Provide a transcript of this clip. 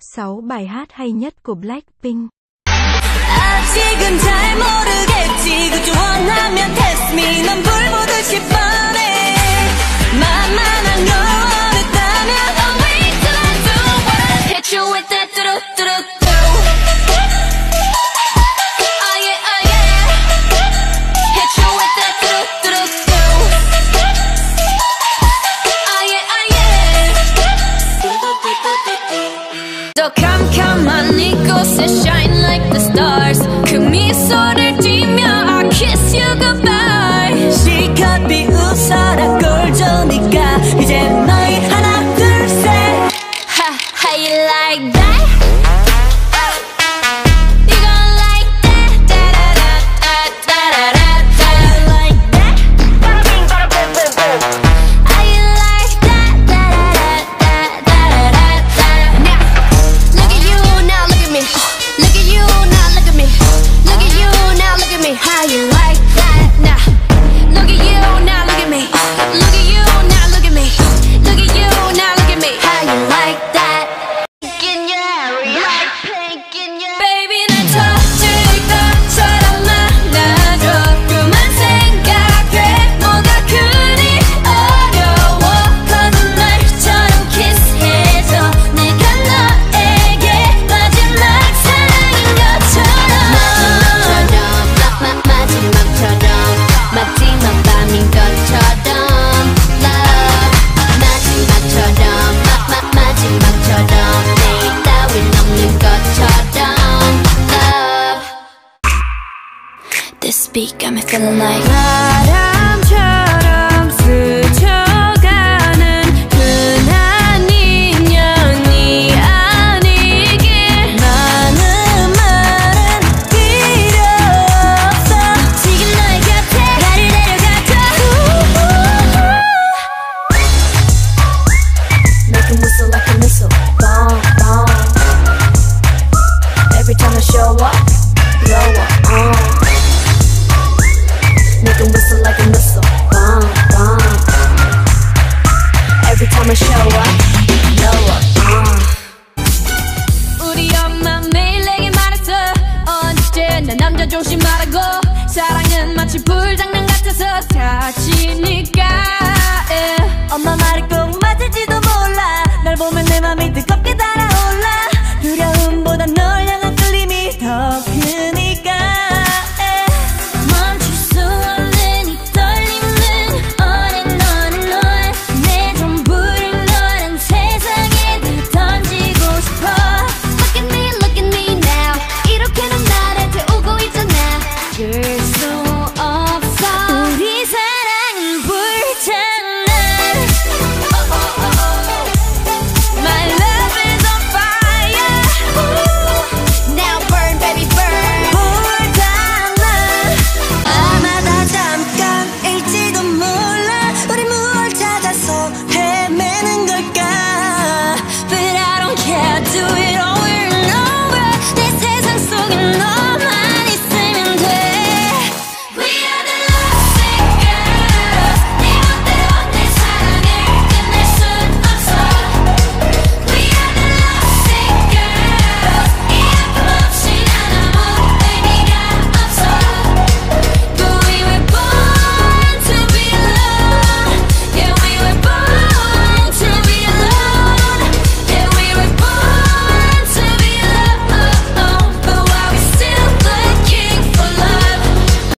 6 bài hát hay nhất của Blackpink. like the stars. I kiss you goodbye. She could be. speak, I'm feeling like. every time I show up. Blow up. uh. 우리 엄마 매일 내게 말했어. 언제나 남자 조심하라고. 사랑은 마치 불장난 같아서 다치니까. yeah. 엄마 말이 꼭 맞을지도 몰라. 널 보면 내 맘이 뜨겁게